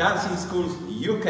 Dancing Schools UK.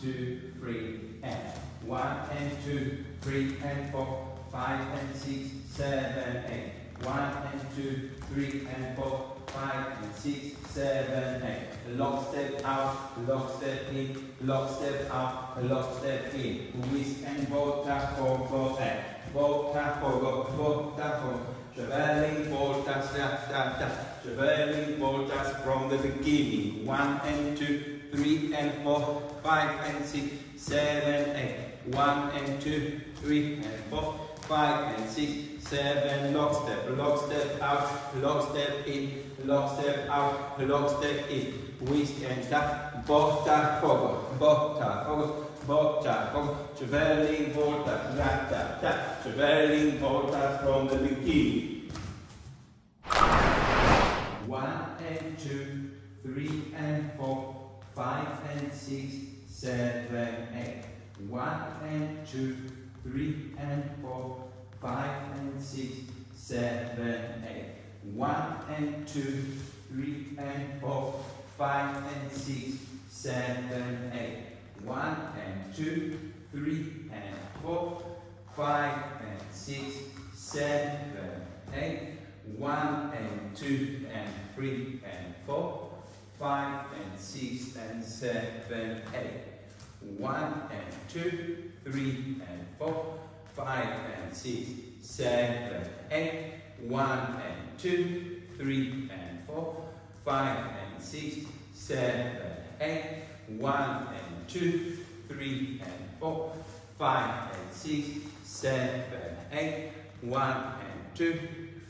two, three, and one and two, three and four, five and six, seven, eight. One and two, three and four, five and six, seven, eight. Lock step out, lock step in, lock step out, lock step in. Whisk and volta, forward, and volta, forward, volta, forward. Traveling voltas, da, da, da. Traveling voltas from the beginning. One and two, three and four, five and six, seven, eight. One and two, three and four, five and six, seven. Lock step, lock step out, lock step in, lock step out, lock step in. Whisk and tap, volta forward, volta forward, volta forward. Traveling da. Traveling voltas from the beginning. One and two, three and four, five and six, seven, eight. One and two, three and four, five and six, seven, eight. One and two, three and four, five and six, seven, eight. One and two, three and four, five and six, seven, eight. One and two and three and four, five and six and seven, eight. One and two, three and four, five and six, seven, eight. One and two, three and four, five and six, seven, eight. One and two, three and four, five and six, seven, eight. One and two,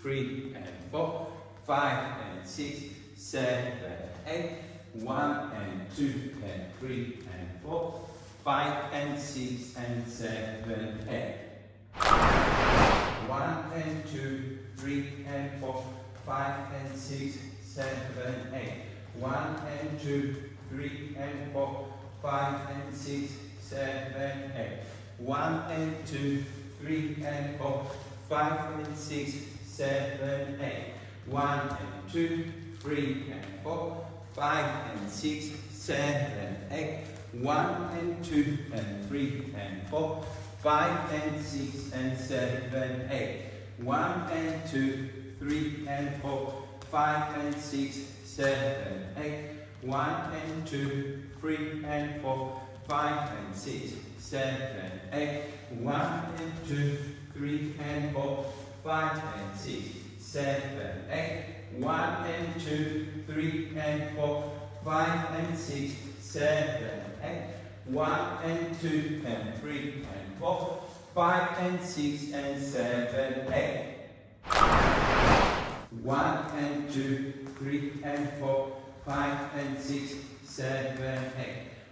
three and four, five and six, seven, eight. One and two and three and four, five and six and seven, eight. One and two, three and four, five and six, seven, eight. One and two, three and four, five and six, seven, eight. One and two, three and four, five and six, seven, eight. One and two, three and four, five and six, seven, eight. One and two and three and four, five and six and seven, eight. One and two, three and four, five and six, seven, eight. One and two, three and four, five and six, seven, eight. One and two, three and four, five and six, seven, eight. One and two, three and four, five and six, seven, eight. One and two and three and four, five and six and seven, eight. One and two, three and four, five and six, seven, eight.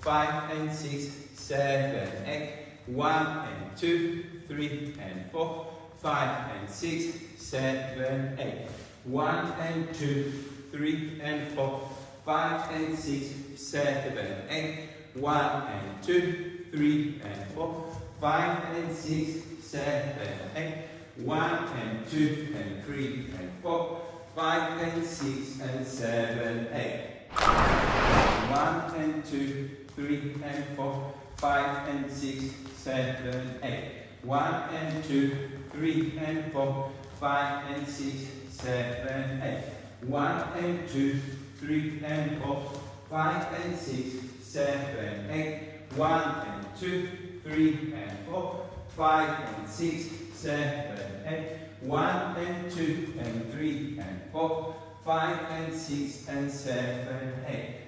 five and six, seven, eight. One and two, three and four, five and six, seven, eight. One and two, three and four, five and six, seven, eight. One and two, three and four, five and six, seven, eight. One and two and three and four, five and six and seven, eight. One and two, three and four, five and six, seven, eight. One and two, three and four, five and six, seven, eight. One and two, three and four, five and six, seven, eight. One and two, three and four, five and six, seven, eight. One and two and three and four, five and six and seven, eight.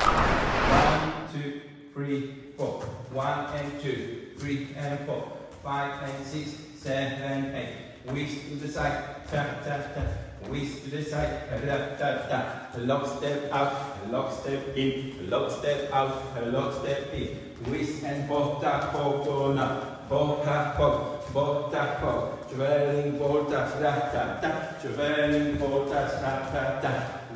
One, two, three, four. One and two, three and four, five and six, seven, eight. Whisk to the side, tap, tap, tap. Whisk to the side, tap, tap, tap. Lock step out, lock step in, lock step out, lock step in. Whisk and volta, volta, volta, volta, volta. Traveling volta, da, da, da. Traveling volta, da, da, da.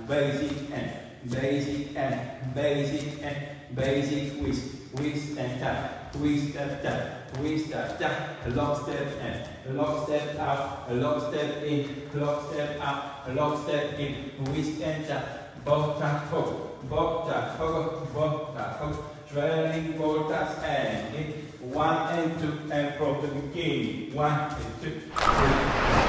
Basic and basic and basic and basic whisk, whisk and tap, whisk and tap, whisk and tap. Lock step and lock step out, lock step in, lock step out, lock step in, whisk and tap. Volta, ho, volta, ho, volta, ho. Trailing voltas and in one and two and from the beginning. One and two, three.